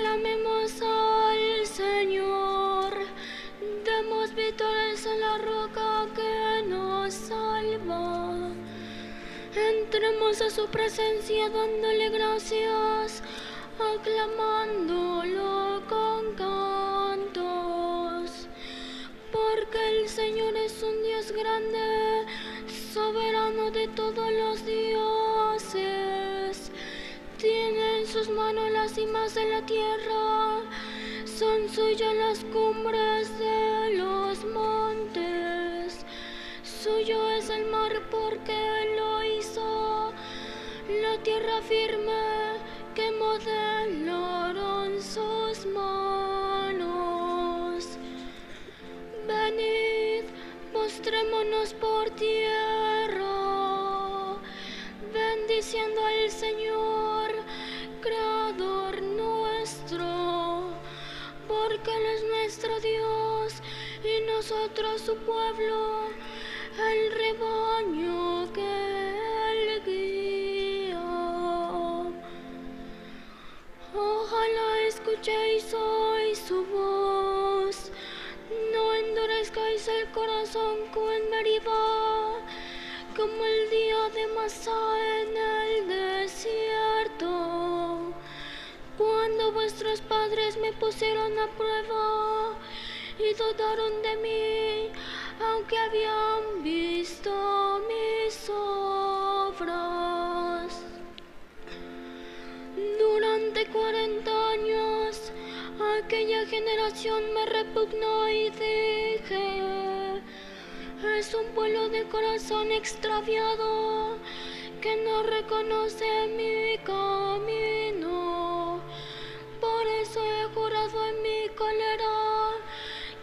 Aclamemos al Señor, demos vítores a la roca que nos salva. Entremos a su presencia dándole gracias, aclamándolo con cantos. Porque el Señor es un Dios grande, soberano de todos los dioses. Tiene en sus manos las cimas de la tierra, son suyas las cumbres de los montes. Suyo es el mar porque lo hizo, la tierra firme que modelaron sus manos. Venid, postrémonos por tierra, bendiciendo al Señor, Creador nuestro, porque Él es nuestro Dios y nosotros su pueblo, el rebaño que Él guía. Ojalá escuchéis hoy su voz, no endurezcáis el corazón como en Meribá, como el día de Masá en el desierto, cuando vuestros padres me pusieron a prueba y dudaron de mí, aunque habían visto mis obras. Durante cuarenta años aquella generación me repugnó y dije, es un pueblo de corazón extraviado que no reconoce mi camino. Por eso he jurado en mi cólera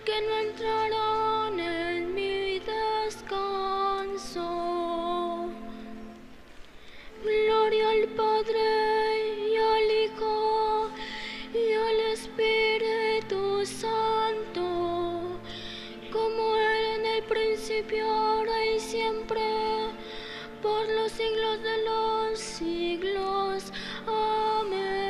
que no entrarán en mi descanso. Gloria al Padre y al Hijo y al Espíritu Santo, principio, ahora y siempre, por los siglos de los siglos. Amén.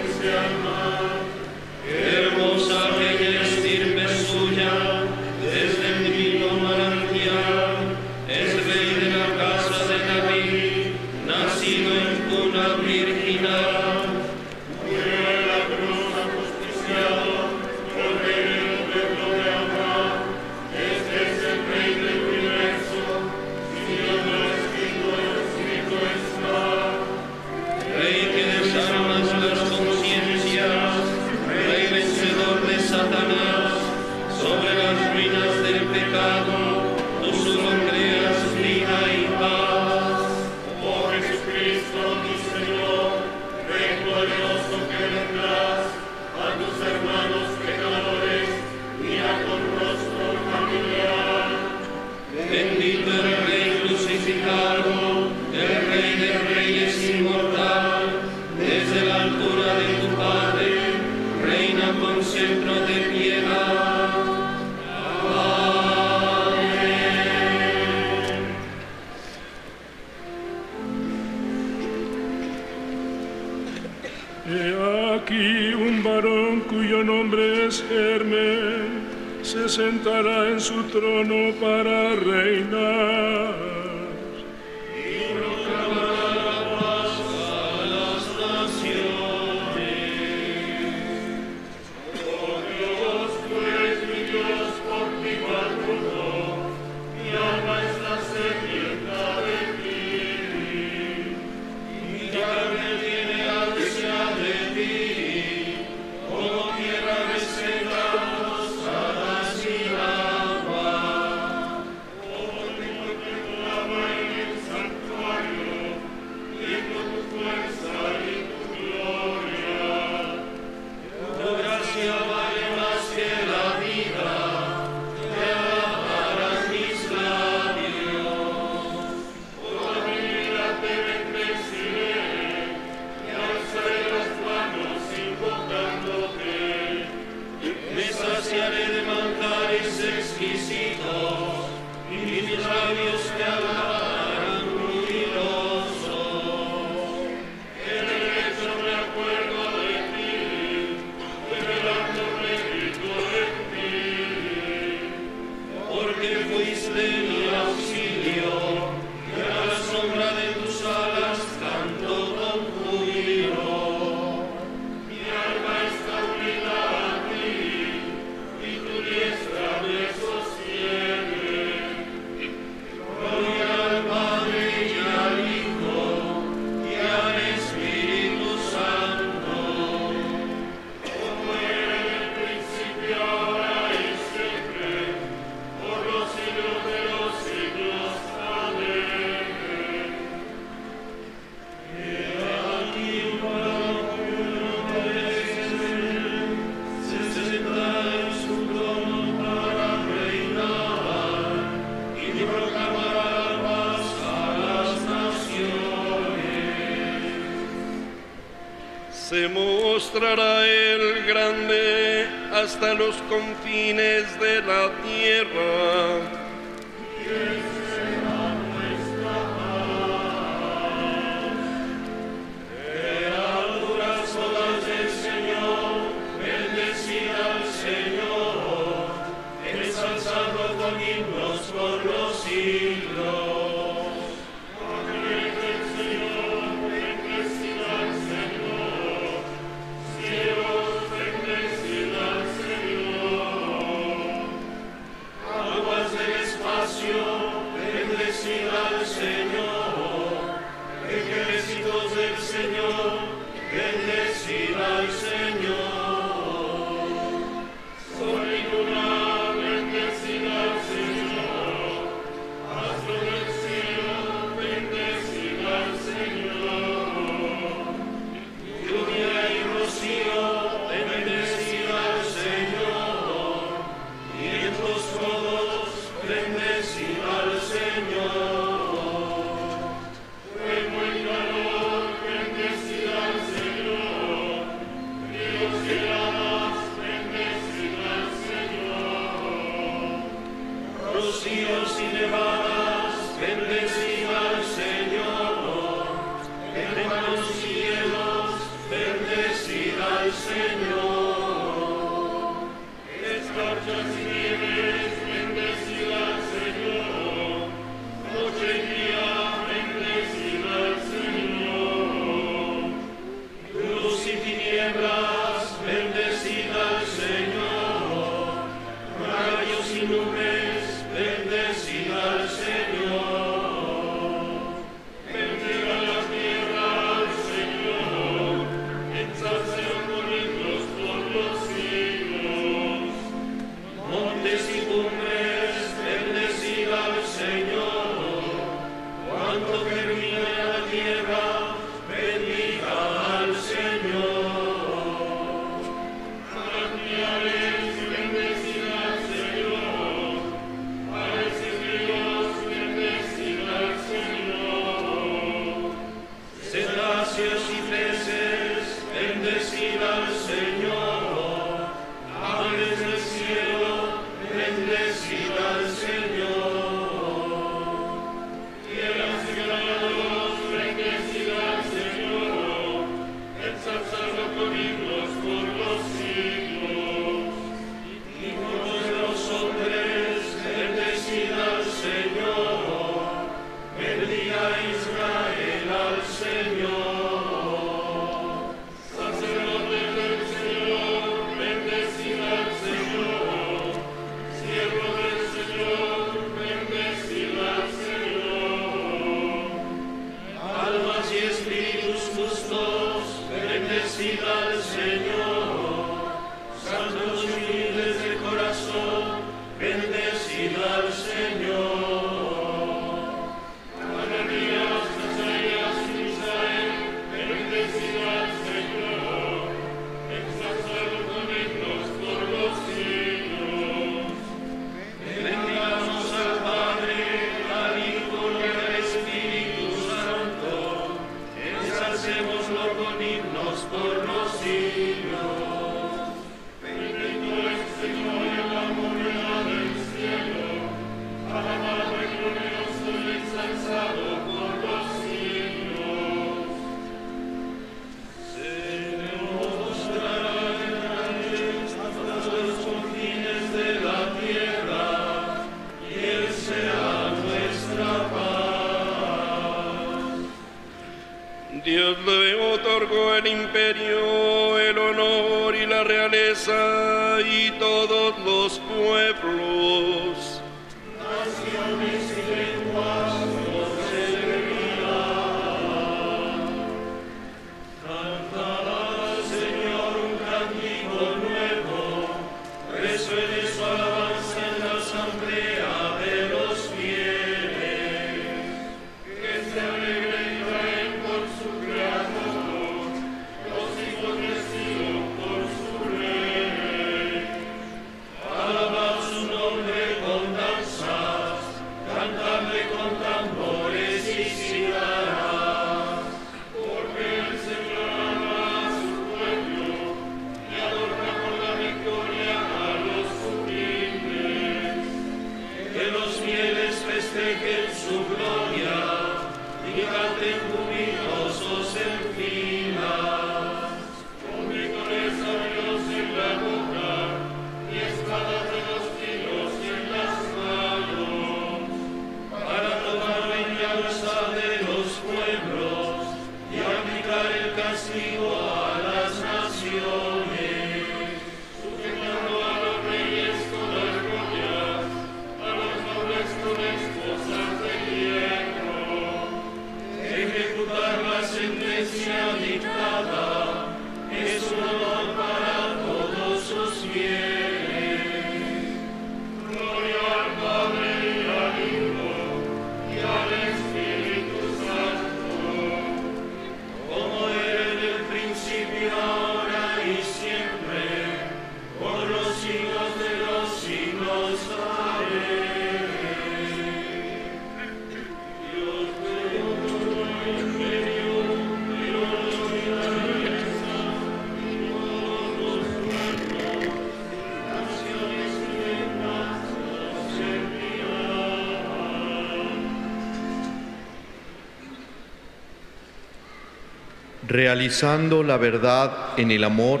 realizando la verdad en el amor,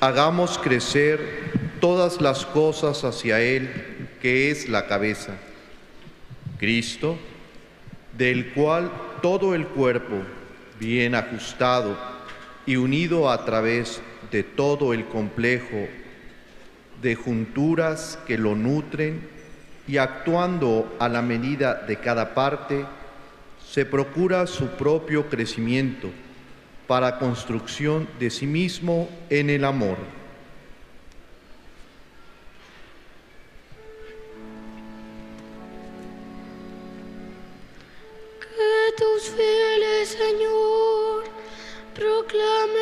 hagamos crecer todas las cosas hacia Él, que es la cabeza, Cristo, del cual todo el cuerpo, bien ajustado y unido a través de todo el complejo de junturas que lo nutren y actuando a la medida de cada parte, se procura su propio crecimiento para construcción de sí mismo en el amor. Que tus fieles, Señor, proclamen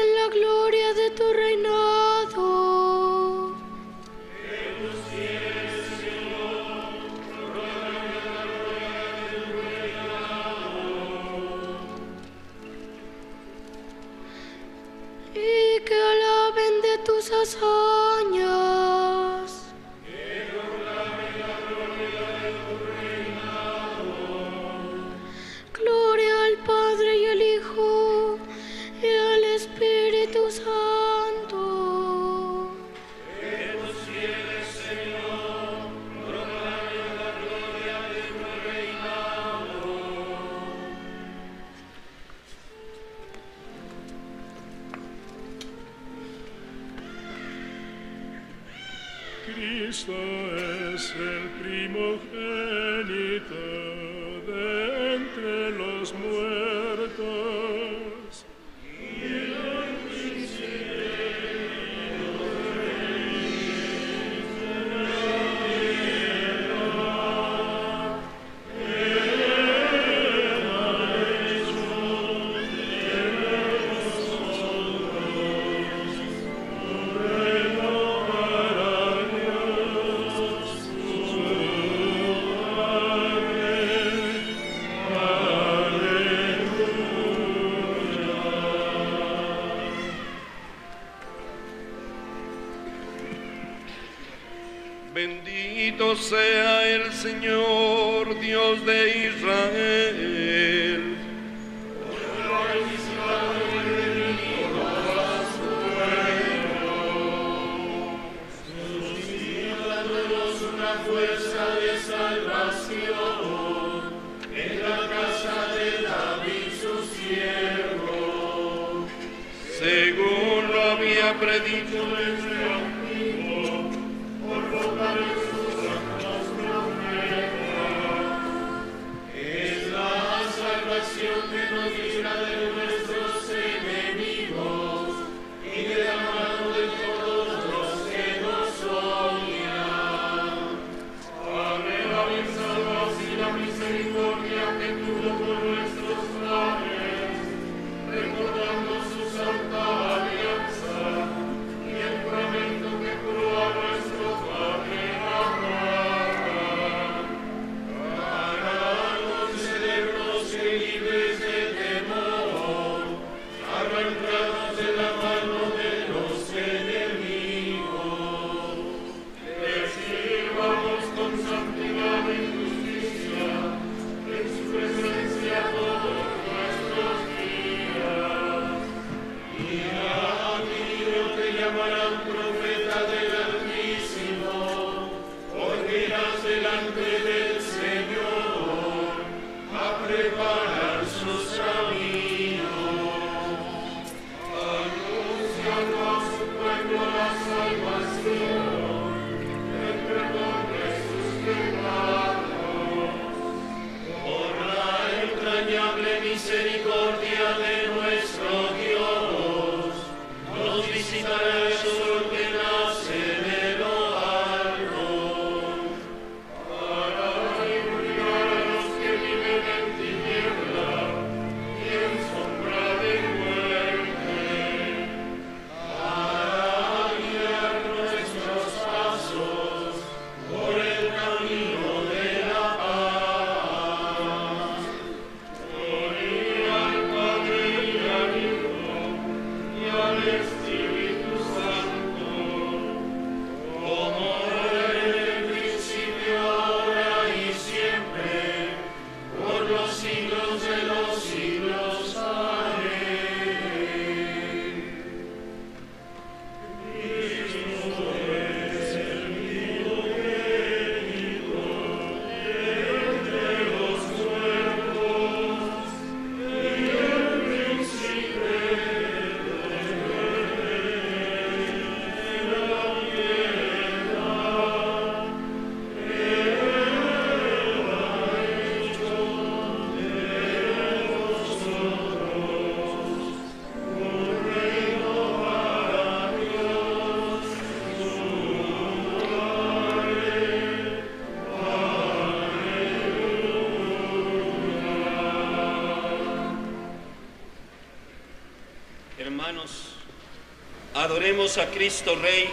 adoremos a Cristo Rey,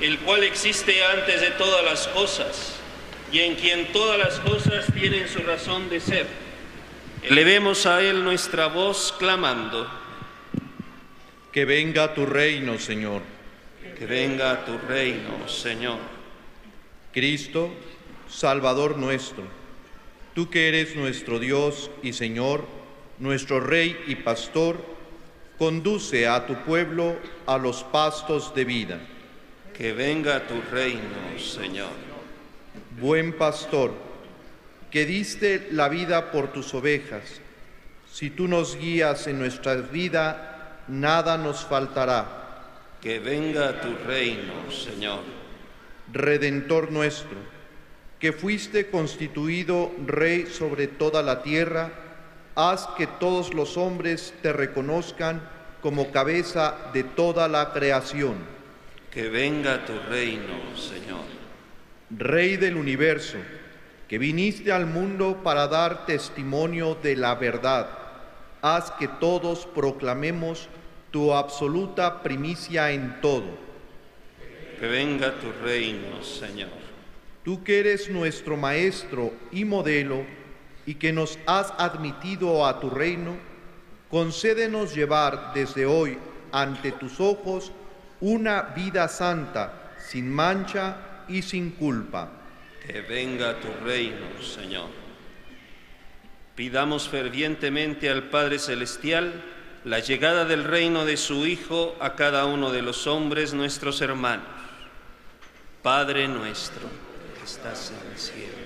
el cual existe antes de todas las cosas y en quien todas las cosas tienen su razón de ser. Elevemos a Él nuestra voz clamando, Que venga tu reino, Señor. que venga tu reino, Señor. Cristo, Salvador nuestro, tú que eres nuestro Dios y Señor, nuestro Rey y Pastor, conduce a tu pueblo a los pastos de vida. Que venga tu reino, Señor. Buen pastor, que diste la vida por tus ovejas, si tú nos guías en nuestra vida, nada nos faltará. Que venga tu reino, Señor. Redentor nuestro, que fuiste constituido Rey sobre toda la tierra, haz que todos los hombres te reconozcan como cabeza de toda la creación. Que venga tu reino, Señor. Rey del universo, que viniste al mundo para dar testimonio de la verdad, haz que todos proclamemos tu absoluta primicia en todo. Que venga tu reino, Señor. Tú que eres nuestro Maestro y modelo y que nos has admitido a tu reino, concédenos llevar desde hoy ante tus ojos una vida santa, sin mancha y sin culpa. Que venga tu reino, Señor. Pidamos fervientemente al Padre Celestial la llegada del reino de su Hijo a cada uno de los hombres nuestros hermanos. Padre nuestro, que estás en el cielo,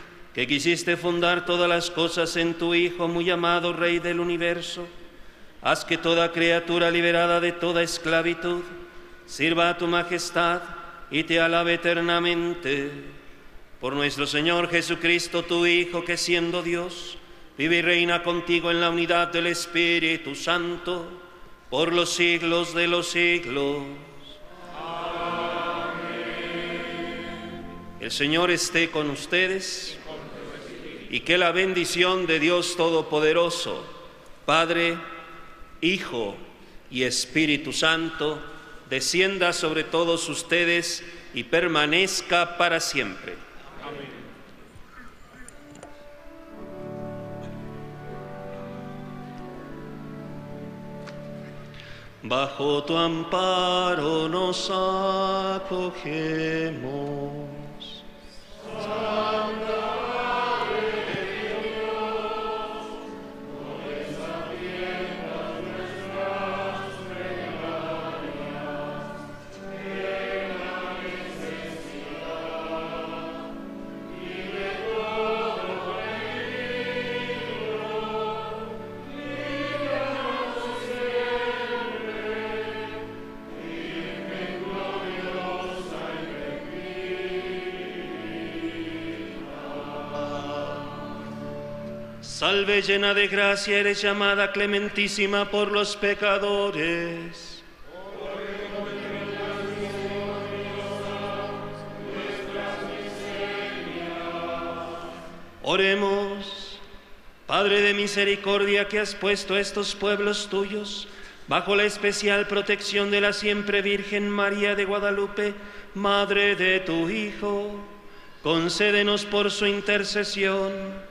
que quisiste fundar todas las cosas en tu Hijo, muy amado Rey del universo, haz que toda criatura liberada de toda esclavitud sirva a tu majestad y te alabe eternamente. Por nuestro Señor Jesucristo, tu Hijo, que siendo Dios, vive y reina contigo en la unidad del Espíritu Santo, por los siglos de los siglos. El Señor esté con ustedes y que la bendición de Dios Todopoderoso, Padre, Hijo y Espíritu Santo, descienda sobre todos ustedes y permanezca para siempre. Bajo tu amparo nos acogemos. Llena de gracia, eres llamada clementísima por los pecadores. Oremos, Padre de misericordia que has puesto estos pueblos tuyos bajo la especial protección de la siempre Virgen María de Guadalupe, Madre de tu Hijo, concédenos por su intercesión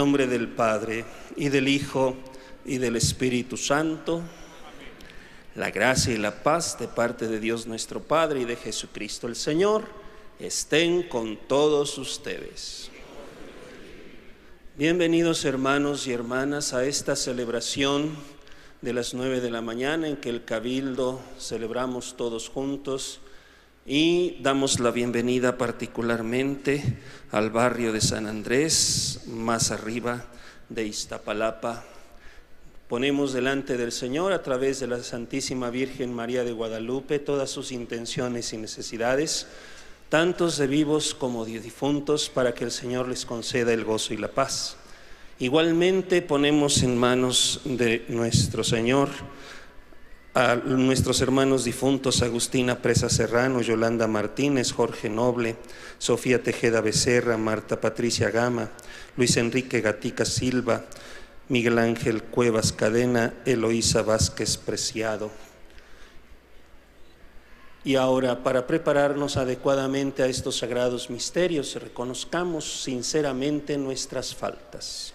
Nombre del Padre y del Hijo y del Espíritu Santo, la gracia y la paz de parte de Dios nuestro Padre y de Jesucristo el Señor estén con todos ustedes. Bienvenidos hermanos y hermanas a esta celebración de las nueve de la mañana en que el Cabildo celebramos todos juntos y damos la bienvenida particularmente al barrio de San Andrés, más arriba de Iztapalapa. Ponemos delante del Señor a través de la Santísima Virgen María de Guadalupe todas sus intenciones y necesidades, tantos de vivos como de difuntos, para que el Señor les conceda el gozo y la paz. Igualmente ponemos en manos de nuestro Señor a nuestros hermanos difuntos Agustina Presa Serrano, Yolanda Martínez, Jorge Noble, Sofía Tejeda Becerra, Marta Patricia Gama, Luis Enrique Gatica Silva, Miguel Ángel Cuevas Cadena, Eloísa Vázquez Preciado. Y ahora, para prepararnos adecuadamente a estos sagrados misterios, reconozcamos sinceramente nuestras faltas.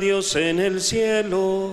Dios en el cielo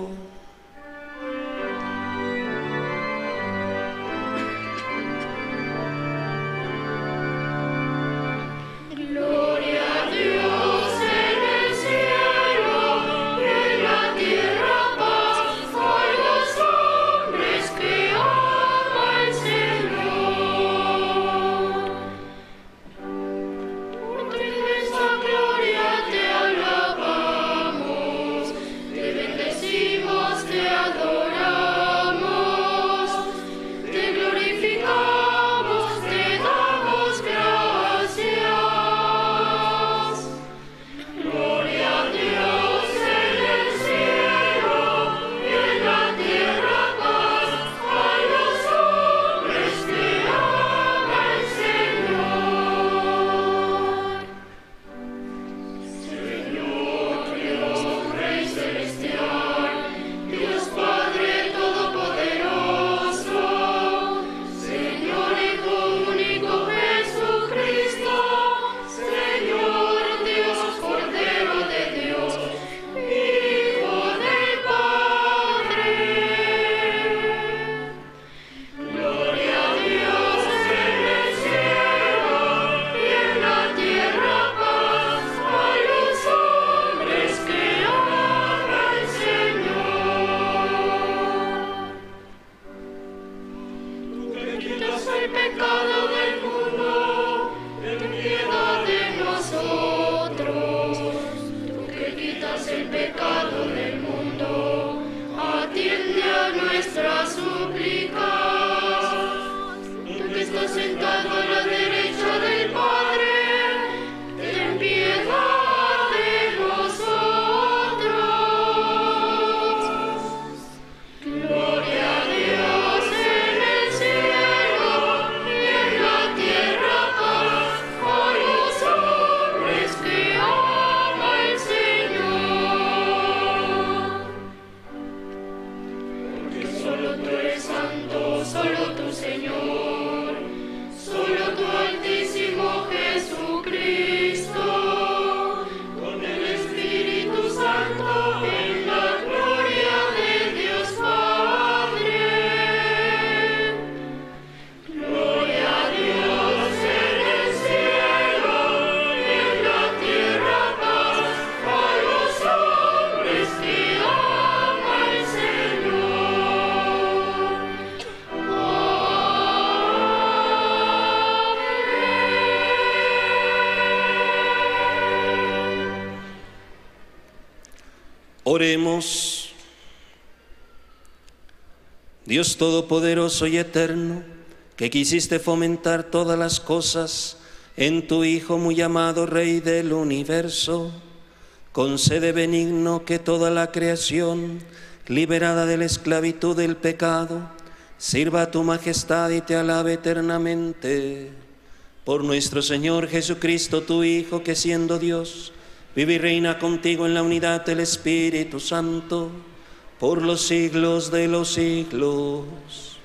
Dios Todopoderoso y Eterno, que quisiste fomentar todas las cosas en tu Hijo muy amado Rey del universo, concede benigno que toda la creación, liberada de la esclavitud del pecado, sirva a tu majestad y te alabe eternamente. Por nuestro Señor Jesucristo, tu Hijo, que siendo Dios, vive y reina contigo en la unidad del Espíritu Santo, por los siglos de los siglos.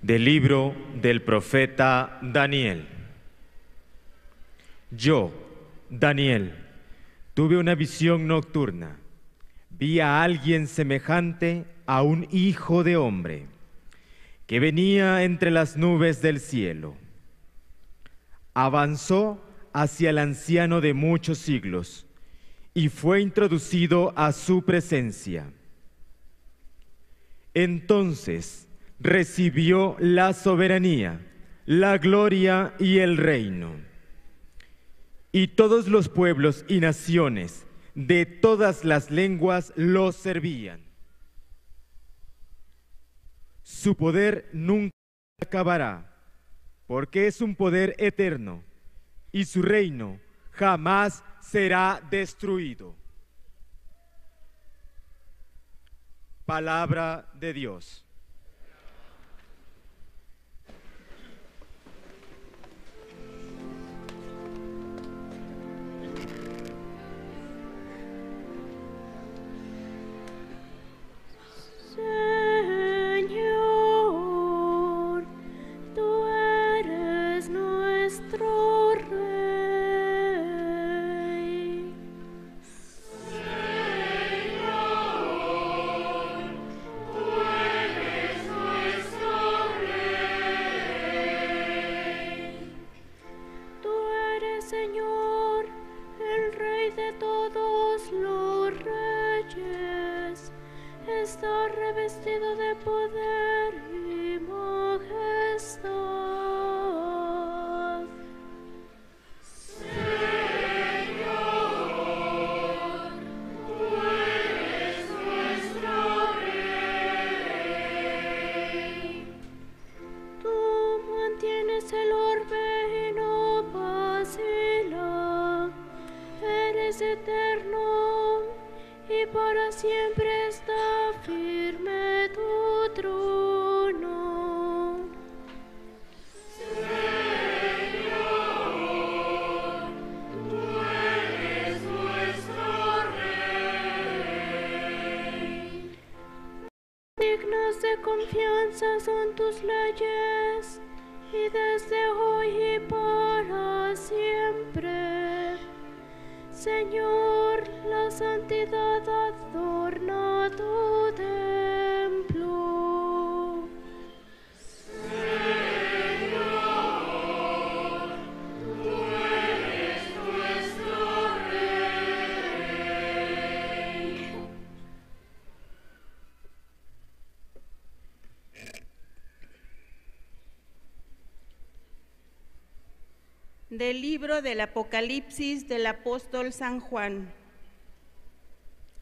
Del libro del profeta Daniel. Yo, Daniel, tuve una visión nocturna. Vi a alguien semejante a un hijo de hombre que venía entre las nubes del cielo. Avanzó hacia el anciano de muchos siglos y fue introducido a su presencia. Entonces recibió la soberanía, la gloria y el reino. Y todos los pueblos y naciones de todas las lenguas lo servían. Su poder nunca acabará, porque es un poder eterno, y su reino jamás será destruido. Palabra de Dios. Del libro del Apocalipsis del apóstol San Juan.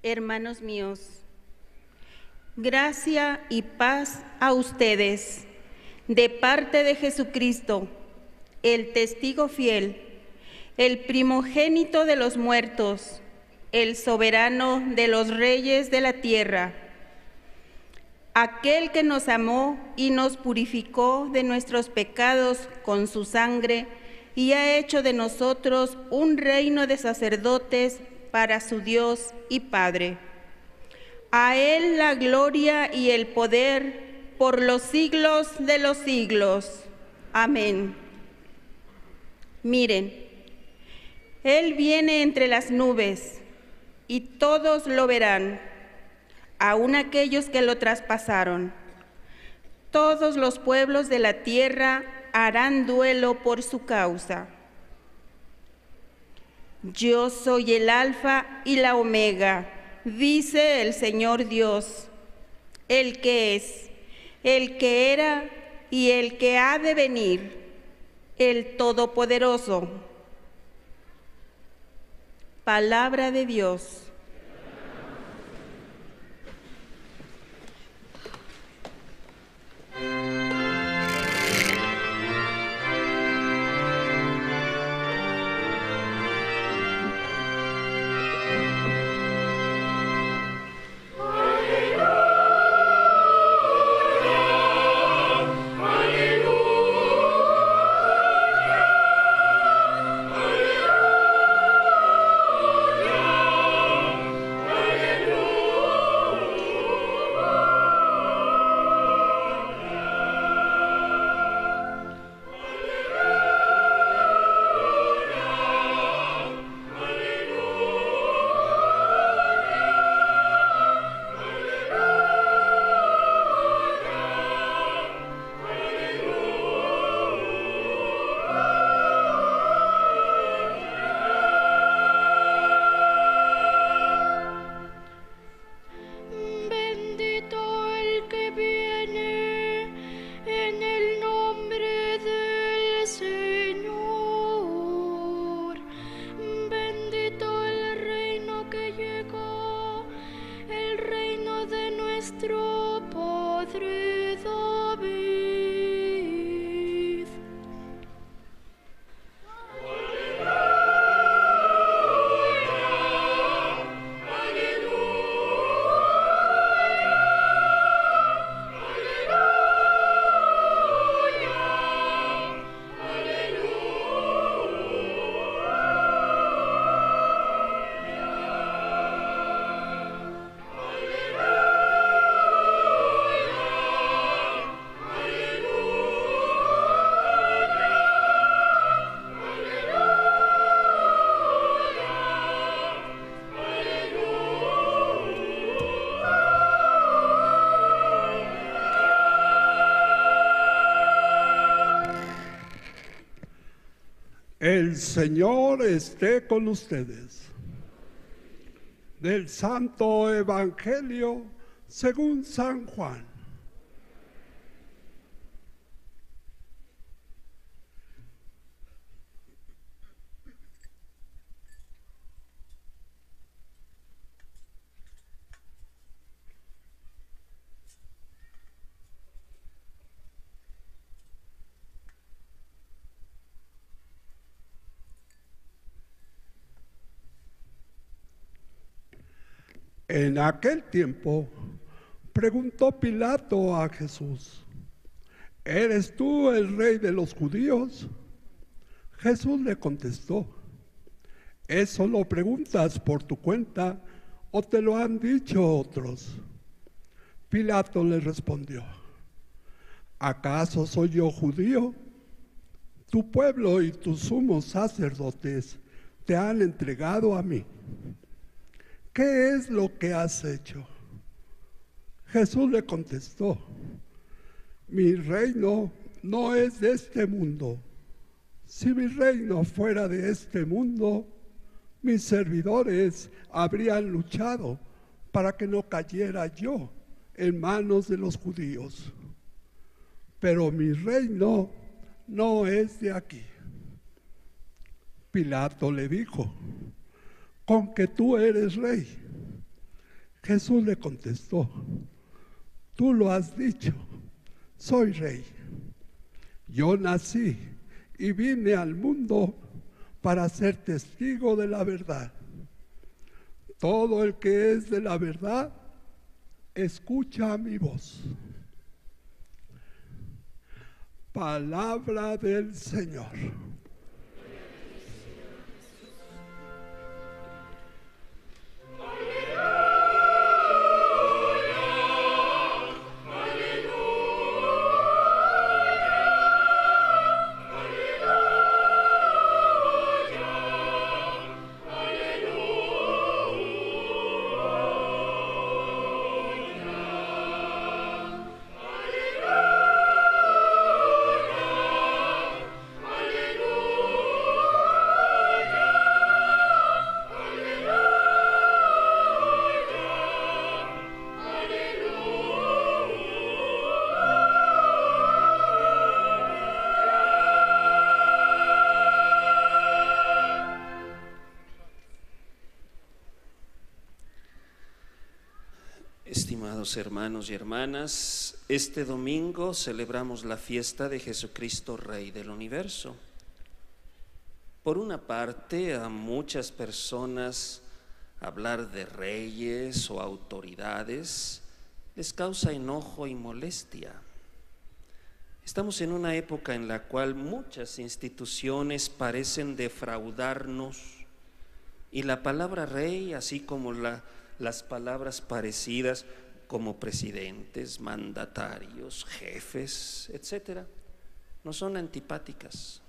Hermanos míos, gracia y paz a ustedes de parte de Jesucristo, el testigo fiel, el primogénito de los muertos, el soberano de los reyes de la tierra, aquel que nos amó y nos purificó de nuestros pecados con su sangre y ha hecho de nosotros un reino de sacerdotes para su Dios y Padre. A Él la gloria y el poder por los siglos de los siglos. Amén. Miren, Él viene entre las nubes y todos lo verán, aun aquellos que lo traspasaron. Todos los pueblos de la tierra harán duelo por su causa. Yo soy el alfa y la omega, dice el Señor Dios, el que es, el que era y el que ha de venir, el Todopoderoso. Palabra de Dios. El Señor esté con ustedes. Del Santo Evangelio según San Juan. En aquel tiempo preguntó Pilato a Jesús, ¿eres tú el rey de los judíos? Jesús le contestó, ¿eso lo preguntas por tu cuenta o te lo han dicho otros? Pilato le respondió, ¿acaso soy yo judío? Tu pueblo y tus sumos sacerdotes te han entregado a mí. ¿Qué es lo que has hecho? Jesús le contestó, mi reino no es de este mundo. Si mi reino fuera de este mundo, mis servidores habrían luchado para que no cayera yo en manos de los judíos. Pero mi reino no es de aquí. Pilato le dijo, con que tú eres rey. Jesús le contestó, tú lo has dicho, soy rey. Yo nací y vine al mundo para ser testigo de la verdad. Todo el que es de la verdad, escucha mi voz. Palabra del Señor. Hermanos y hermanas, este domingo celebramos la fiesta de Jesucristo, Rey del Universo. Por una parte, a muchas personas hablar de reyes o autoridades les causa enojo y molestia. Estamos en una época en la cual muchas instituciones parecen defraudarnos y la palabra rey, así como la las palabras parecidas como presidentes, mandatarios, jefes, etcétera, no son antipáticas.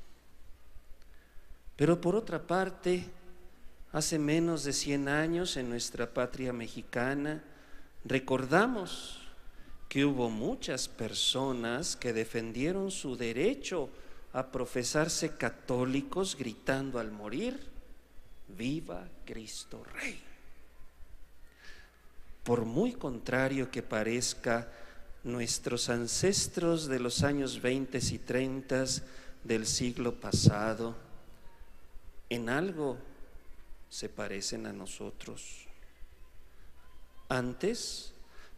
Pero por otra parte, hace menos de 100 años en nuestra patria mexicana, recordamos que hubo muchas personas que defendieron su derecho a profesarse católicos gritando al morir, viva Cristo Rey por muy contrario que parezca, nuestros ancestros de los años 20 y 30 del siglo pasado, en algo se parecen a nosotros. Antes,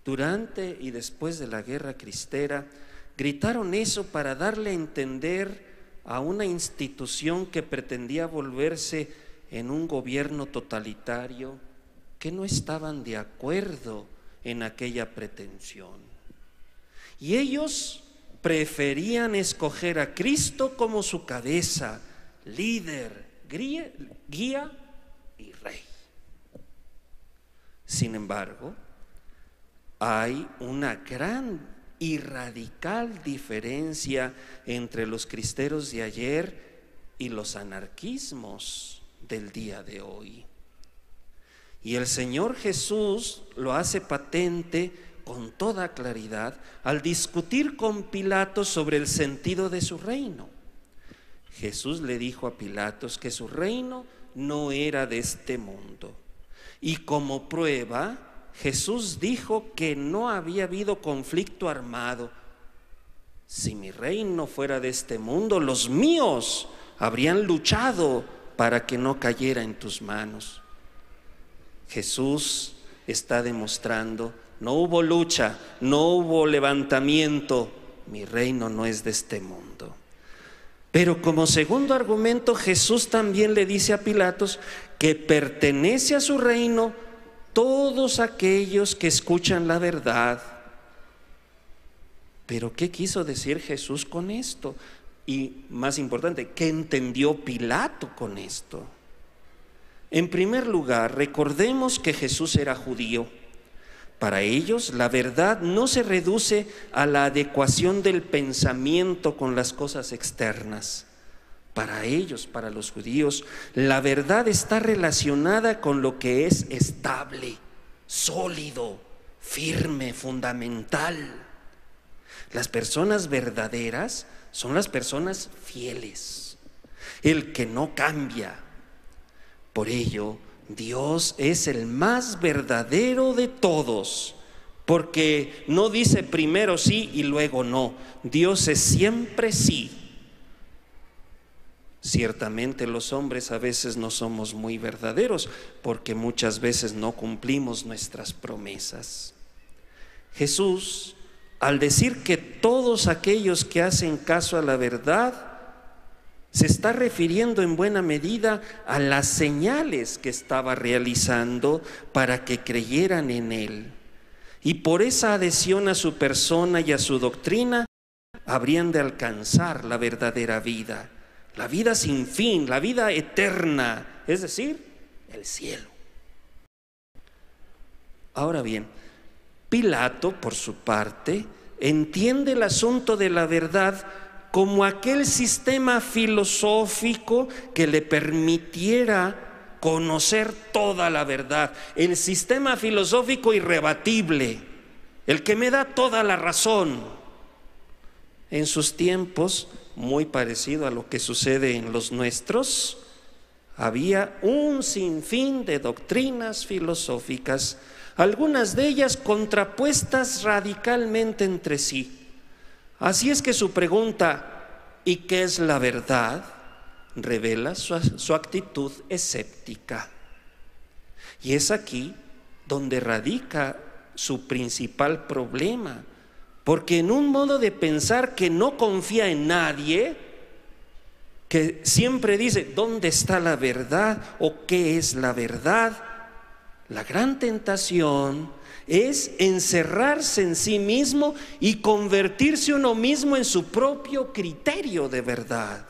durante y después de la guerra cristera, gritaron eso para darle a entender a una institución que pretendía volverse en un gobierno totalitario que no estaban de acuerdo en aquella pretensión. Y ellos preferían escoger a Cristo como su cabeza, líder, guía y rey. Sin embargo, hay una gran y radical diferencia entre los cristeros de ayer y los anarquismos del día de hoy. Y el Señor Jesús lo hace patente con toda claridad al discutir con Pilatos sobre el sentido de su reino. Jesús le dijo a Pilatos que su reino no era de este mundo. Y como prueba, Jesús dijo que no había habido conflicto armado. Si mi reino fuera de este mundo, los míos habrían luchado para que no cayera en tus manos. Jesús está demostrando, no hubo lucha, no hubo levantamiento, mi reino no es de este mundo. Pero como segundo argumento, Jesús también le dice a Pilatos que pertenece a su reino todos aquellos que escuchan la verdad. Pero ¿qué quiso decir Jesús con esto? Y más importante, ¿qué entendió Pilato con esto? En primer lugar, recordemos que Jesús era judío. Para ellos, la verdad no se reduce a la adecuación del pensamiento con las cosas externas. Para ellos, para los judíos, la verdad está relacionada con lo que es estable, sólido, firme, fundamental. Las personas verdaderas son las personas fieles, el que no cambia, por ello, Dios es el más verdadero de todos, porque no dice primero sí y luego no. Dios es siempre sí. Ciertamente los hombres a veces no somos muy verdaderos porque muchas veces no cumplimos nuestras promesas. Jesús, al decir que todos aquellos que hacen caso a la verdad, se está refiriendo en buena medida a las señales que estaba realizando para que creyeran en Él. Y por esa adhesión a su persona y a su doctrina, habrían de alcanzar la verdadera vida, la vida sin fin, la vida eterna, es decir, el cielo. Ahora bien, Pilato, por su parte, entiende el asunto de la verdad como aquel sistema filosófico que le permitiera conocer toda la verdad, el sistema filosófico irrebatible, el que me da toda la razón. En sus tiempos, muy parecido a lo que sucede en los nuestros, había un sinfín de doctrinas filosóficas, algunas de ellas contrapuestas radicalmente entre sí. Así es que su pregunta, ¿y qué es la verdad? revela su, actitud escéptica. Y es aquí donde radica su principal problema, porque en un modo de pensar que no confía en nadie, que siempre dice, ¿dónde está la verdad? ¿O qué es la verdad? La gran tentación es encerrarse en sí mismo y convertirse uno mismo en su propio criterio de verdad.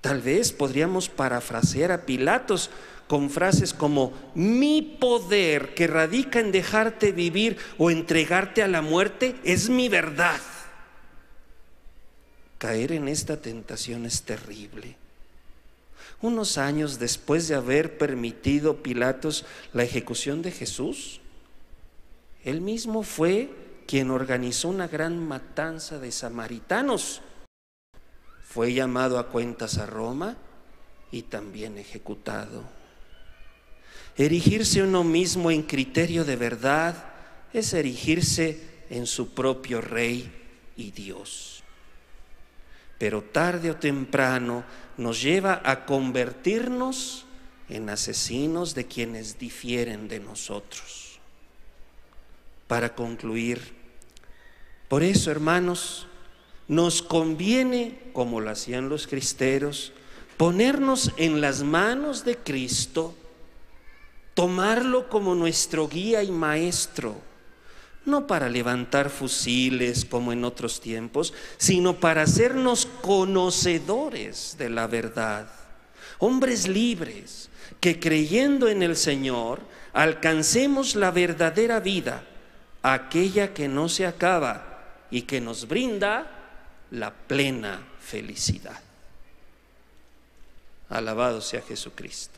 Tal vez podríamos parafrasear a Pilatos con frases como, mi poder que radica en dejarte vivir o entregarte a la muerte es mi verdad. Caer en esta tentación es terrible. Unos años después de haber permitido Pilatos la ejecución de Jesús, él mismo fue quien organizó una gran matanza de samaritanos. Fue llamado a cuentas a Roma y también ejecutado. Erigirse uno mismo en criterio de verdad es erigirse en su propio rey y Dios. Pero tarde o temprano nos lleva a convertirnos en asesinos de quienes difieren de nosotros. Para concluir, por eso, hermanos, nos conviene, como lo hacían los cristeros, ponernos en las manos de Cristo, tomarlo como nuestro guía y maestro no para levantar fusiles como en otros tiempos, sino para hacernos conocedores de la verdad, hombres libres que creyendo en el Señor alcancemos la verdadera vida, aquella que no se acaba y que nos brinda la plena felicidad. Alabado sea Jesucristo.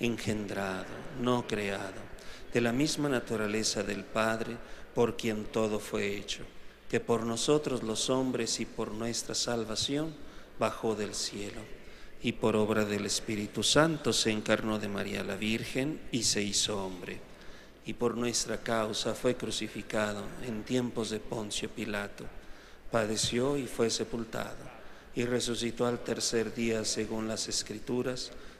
engendrado, no creado, de la misma naturaleza del Padre, por quien todo fue hecho, que por nosotros los hombres y por nuestra salvación bajó del cielo, y por obra del Espíritu Santo se encarnó de María la Virgen y se hizo hombre, y por nuestra causa fue crucificado en tiempos de Poncio Pilato, padeció y fue sepultado, y resucitó al tercer día según las Escrituras,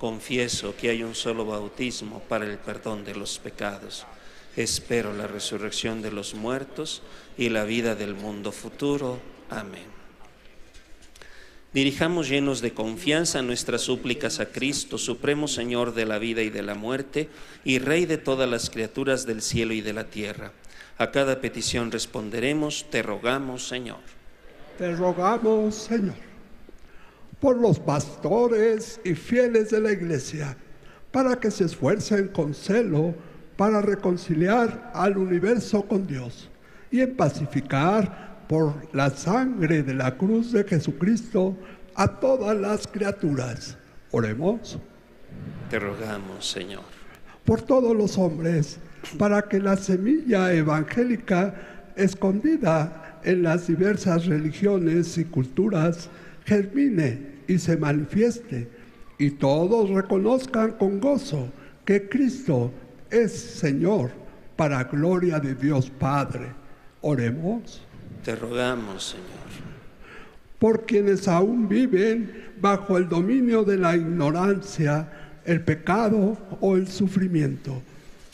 Confieso que hay un solo bautismo para el perdón de los pecados. Espero la resurrección de los muertos y la vida del mundo futuro. Amén. Dirijamos llenos de confianza nuestras súplicas a Cristo, Supremo Señor de la vida y de la muerte, y Rey de todas las criaturas del cielo y de la tierra. A cada petición responderemos, te rogamos, Señor. Te rogamos, Señor, por los pastores y fieles de la iglesia, para que se esfuercen con celo para reconciliar al universo con Dios y en pacificar por la sangre de la cruz de Jesucristo a todas las criaturas. Oremos. Te rogamos, Señor. Por todos los hombres, para que la semilla evangélica escondida en las diversas religiones y culturas germine y se manifieste, y todos reconozcan con gozo que Cristo es Señor para gloria de Dios Padre. Oremos. Te rogamos, Señor. Por quienes aún viven bajo el dominio de la ignorancia, el pecado o el sufrimiento,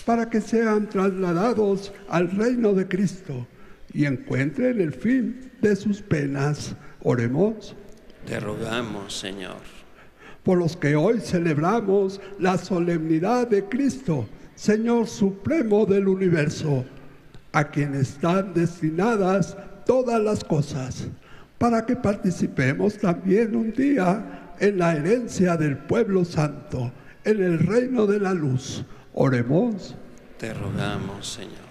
para que sean trasladados al reino de Cristo y encuentren el fin de sus penas. Oremos. Te rogamos, Señor. Por los que hoy celebramos la solemnidad de Cristo, Señor Supremo del universo, a quienes están destinadas todas las cosas, para que participemos también un día en la herencia del pueblo santo, en el reino de la luz. Oremos. Te rogamos, Señor.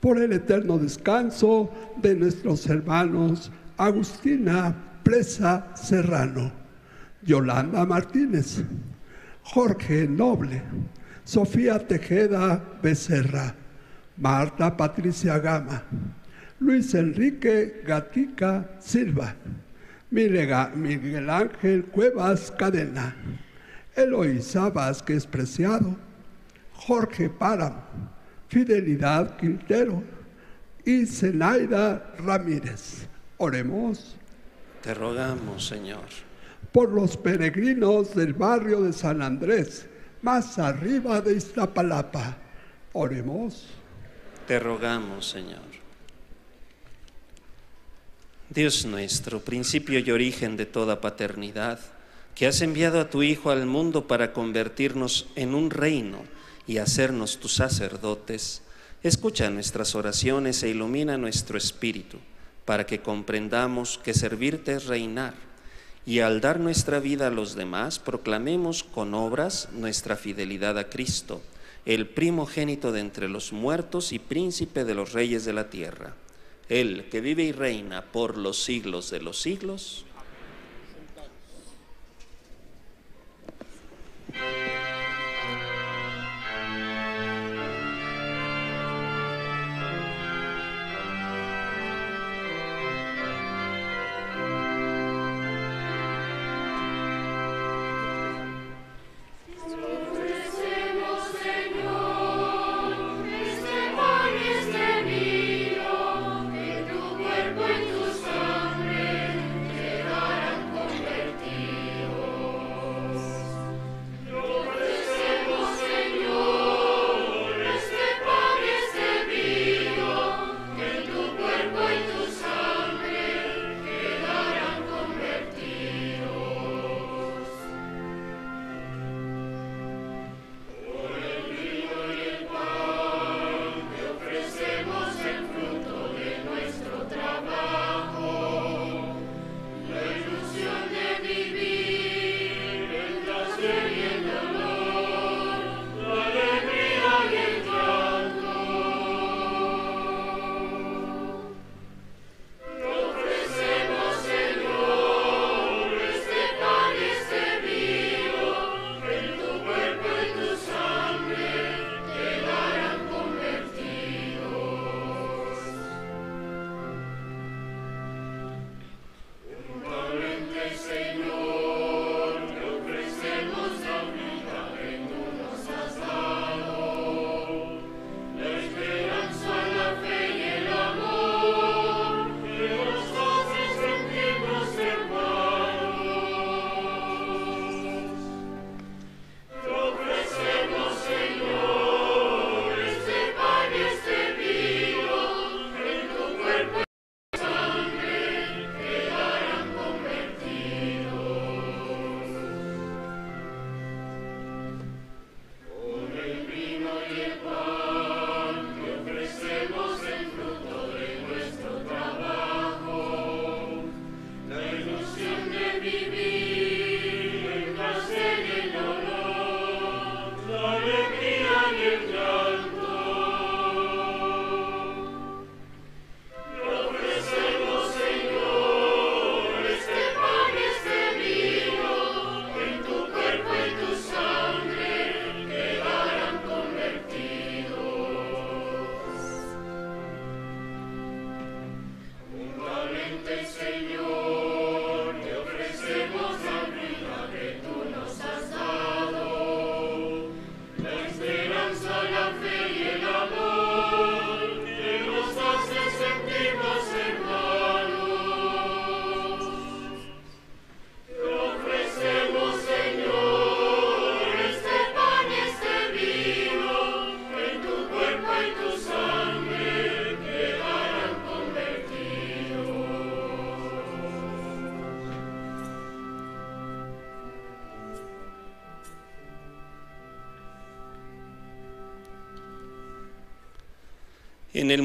Por el eterno descanso de nuestros hermanos Agustina Presa Serrano, Yolanda Martínez, Jorge Noble, Sofía Tejeda Becerra, Marta Patricia Gama, Luis Enrique Gatica Silva, Miguel Ángel Cuevas Cadena, Eloísa Vázquez Preciado, Jorge Páramo, Fidelidad Quintero y Zenaida Ramírez. Oremos. Te rogamos, Señor. Por los peregrinos del barrio de San Andrés, más arriba de Iztapalapa. Oremos. Te rogamos, Señor. Dios nuestro, principio y origen de toda paternidad, que has enviado a tu Hijo al mundo para convertirnos en un reino y hacernos tus sacerdotes, escucha nuestras oraciones e ilumina nuestro espíritu, para que comprendamos que servirte es reinar, y al dar nuestra vida a los demás, proclamemos con obras nuestra fidelidad a Cristo, el primogénito de entre los muertos y príncipe de los reyes de la tierra él que vive y reina por los siglos de los siglos.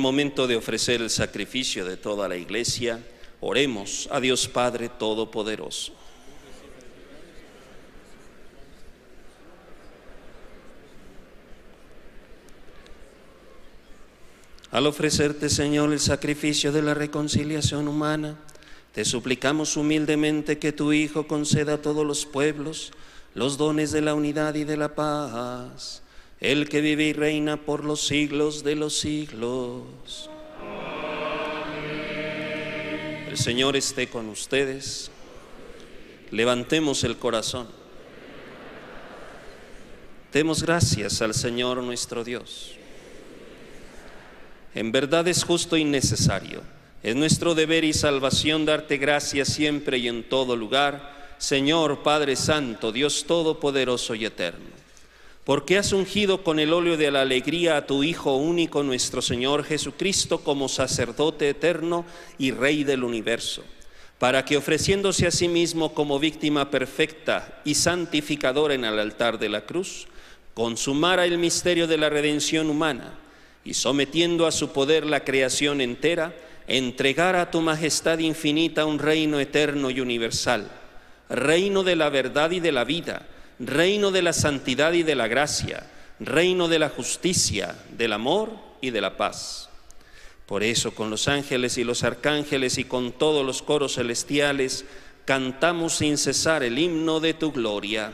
Momento de ofrecer el sacrificio de toda la iglesia, oremos a Dios Padre Todopoderoso. Al ofrecerte, Señor, el sacrificio de la reconciliación humana, te suplicamos humildemente que tu Hijo conceda a todos los pueblos los dones de la unidad y de la paz, el que vive y reina por los siglos de los siglos. El Señor esté con ustedes. Levantemos el corazón. Demos gracias al Señor nuestro Dios. En verdad es justo y necesario. Es nuestro deber y salvación darte gracias siempre y en todo lugar Señor Padre Santo, Dios Todopoderoso y Eterno, porque has ungido con el óleo de la alegría a tu Hijo único, nuestro Señor Jesucristo, como sacerdote eterno y Rey del universo, para que ofreciéndose a sí mismo como víctima perfecta y santificadora en el altar de la cruz, consumara el misterio de la redención humana y sometiendo a su poder la creación entera, entregara a tu majestad infinita un reino eterno y universal reino de la verdad y de la vida, reino de la santidad y de la gracia, reino de la justicia, del amor y de la paz. Por eso con los ángeles y los arcángeles y con todos los coros celestiales cantamos sin cesar el himno de tu gloria.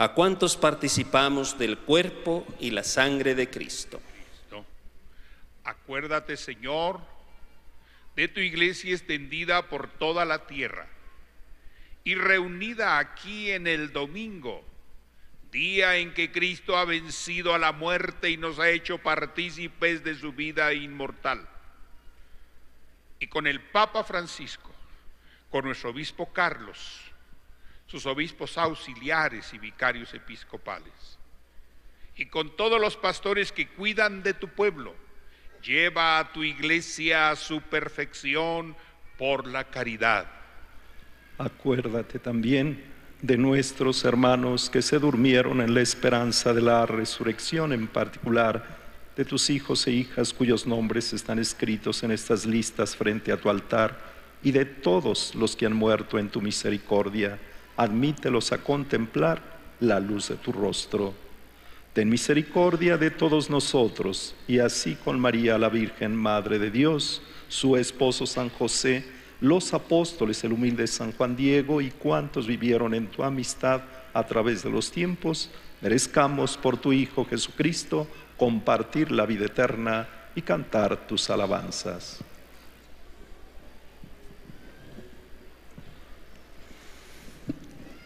a cuantos participamos del cuerpo y la sangre de Cristo. Acuérdate, Señor, de tu iglesia extendida por toda la tierra y reunida aquí en el domingo día en que Cristo ha vencido a la muerte y nos ha hecho partícipes de su vida inmortal. Y con el Papa Francisco, con nuestro obispo Carlos, sus obispos auxiliares y vicarios episcopales, y con todos los pastores que cuidan de tu pueblo, lleva a tu iglesia a su perfección por la caridad. Acuérdate también de nuestros hermanos que se durmieron en la esperanza de la resurrección, en particular de tus hijos e hijas cuyos nombres están escritos en estas listas frente a tu altar, y de todos los que han muerto en tu misericordia, admítelos a contemplar la luz de tu rostro. Ten misericordia de todos nosotros, y así con María la Virgen, Madre de Dios, su esposo San José, los apóstoles, el humilde San Juan Diego y cuantos vivieron en tu amistad a través de los tiempos, merezcamos por tu Hijo Jesucristo compartir la vida eterna y cantar tus alabanzas.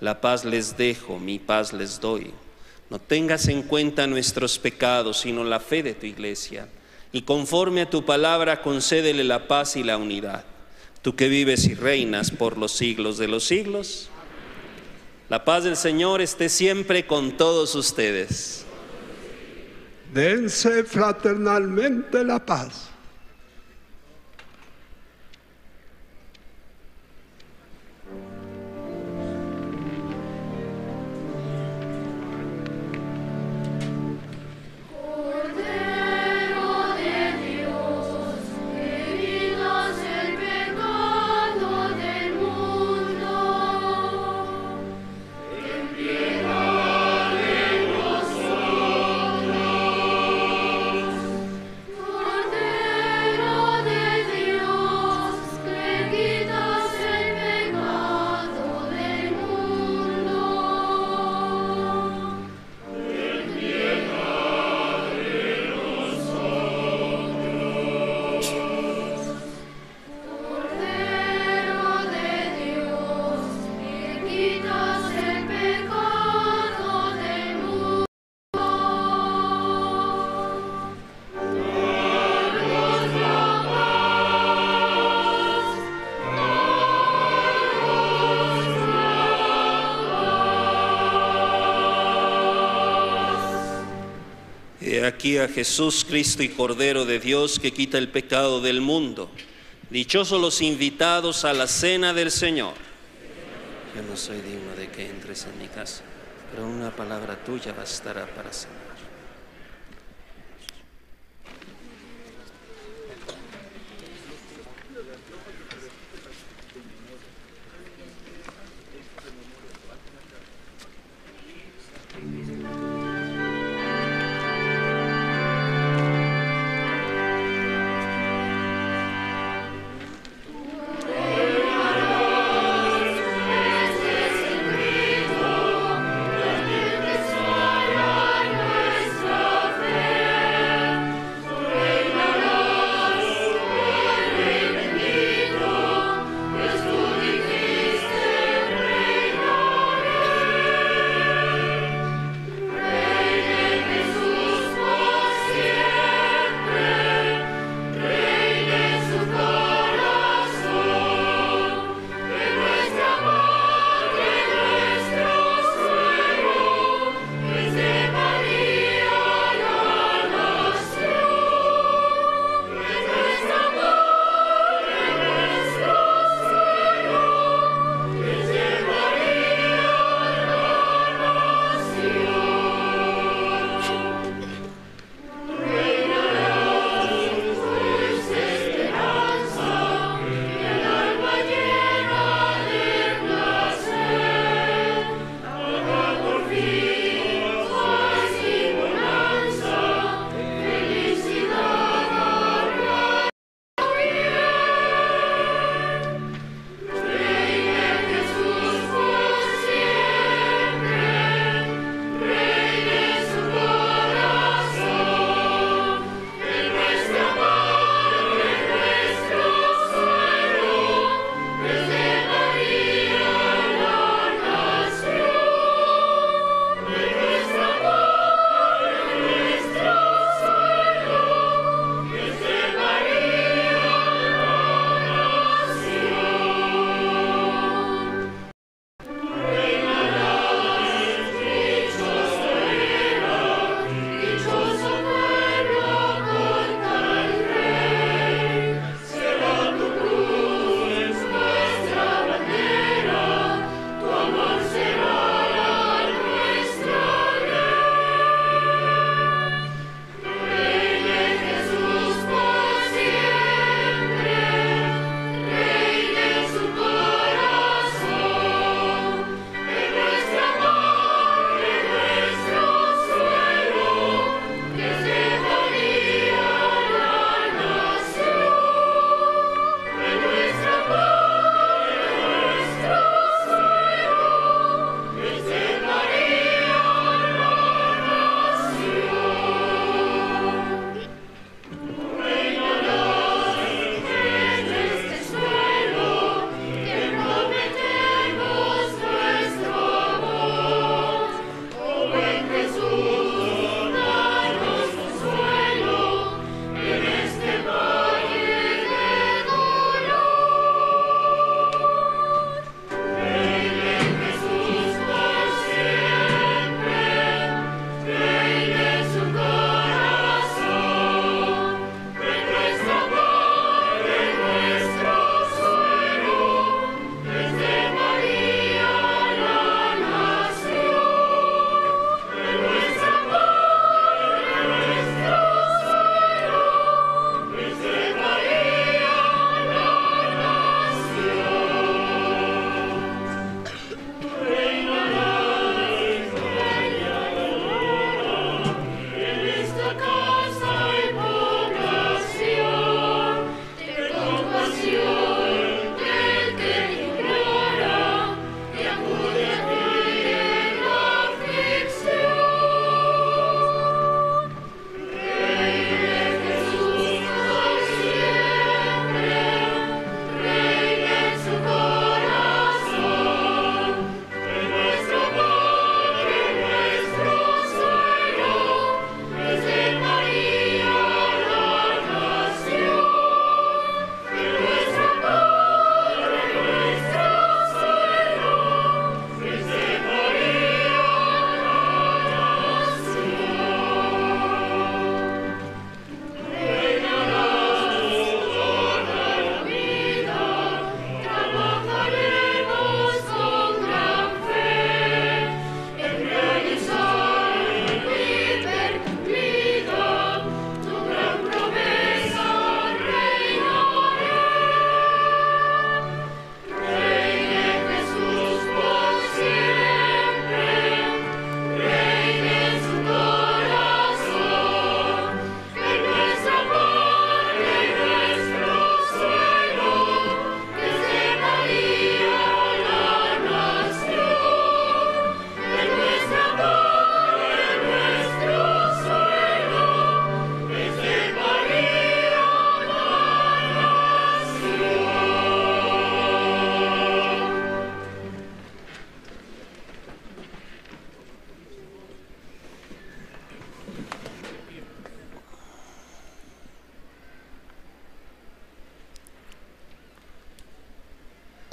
la paz les dejo, mi paz les doy. No tengas en cuenta nuestros pecados, sino la fe de tu iglesia. Y conforme a tu palabra, concédele la paz y la unidad. Tú que vives y reinas por los siglos de los siglos. La paz del Señor esté siempre con todos ustedes. Dense fraternalmente la paz. A Jesús Cristo y Cordero de Dios que quita el pecado del mundo. Dichosos los invitados a la cena del Señor. Yo no soy digno de que entres en mi casa, pero una palabra tuya bastará para sanar.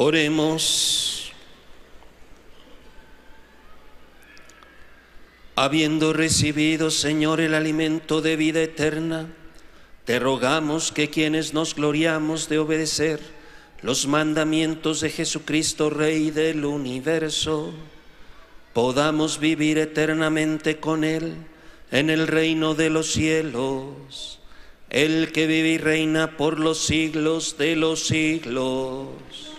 Oremos. Habiendo recibido, Señor, el alimento de vida eterna, te rogamos que quienes nos gloriamos de obedecer los mandamientos de Jesucristo, Rey del universo, podamos vivir eternamente con Él en el reino de los cielos, el que vive y reina por los siglos de los siglos.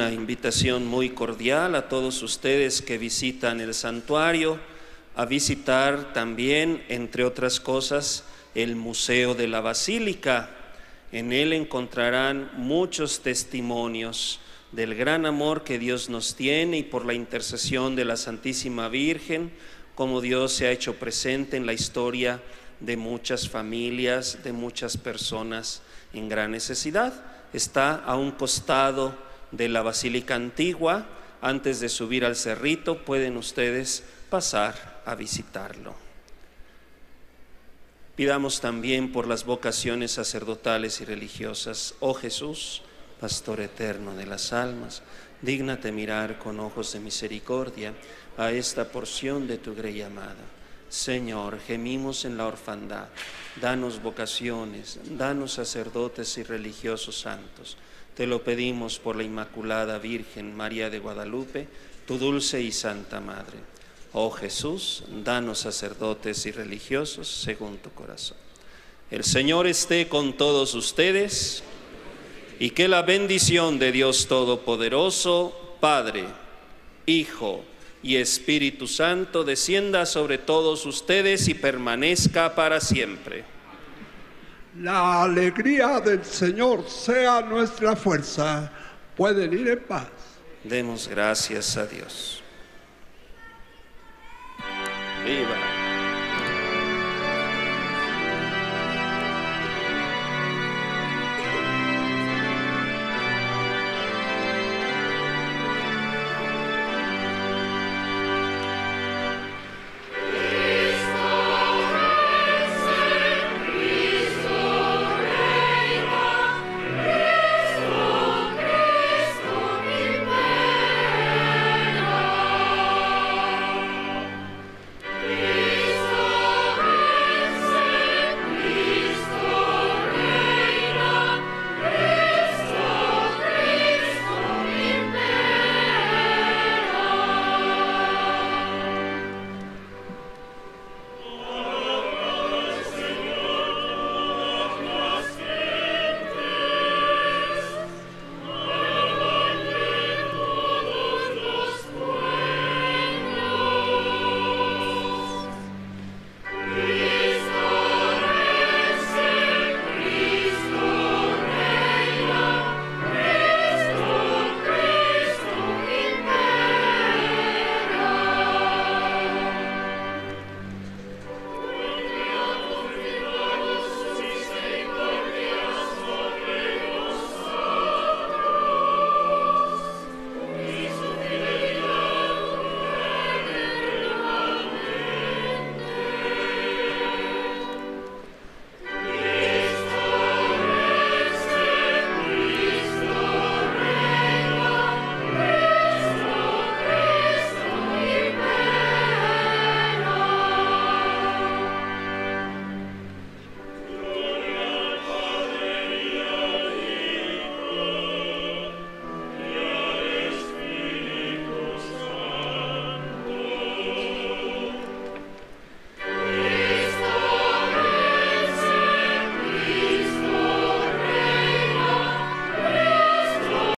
Una invitación muy cordial a todos ustedes que visitan el santuario, a visitar también, entre otras cosas, el Museo de la Basílica. En él encontrarán muchos testimonios del gran amor que Dios nos tiene y por la intercesión de la Santísima Virgen, como Dios se ha hecho presente en la historia de muchas familias, de muchas personas en gran necesidad. Está a un costado de la Basílica Antigua, antes de subir al cerrito, pueden ustedes pasar a visitarlo. Pidamos también por las vocaciones sacerdotales y religiosas. Oh Jesús, Pastor eterno de las almas, dígnate mirar con ojos de misericordia a esta porción de tu grey amada. Señor, gemimos en la orfandad. Danos vocaciones, danos sacerdotes y religiosos santos te lo pedimos por la Inmaculada Virgen María de Guadalupe, tu dulce y santa Madre. Oh Jesús, danos sacerdotes y religiosos según tu corazón. El Señor esté con todos ustedes y que la bendición de Dios Todopoderoso, Padre, Hijo y Espíritu Santo descienda sobre todos ustedes y permanezca para siempre. La alegría del Señor sea nuestra fuerza. Pueden ir en paz. Demos gracias a Dios. Viva.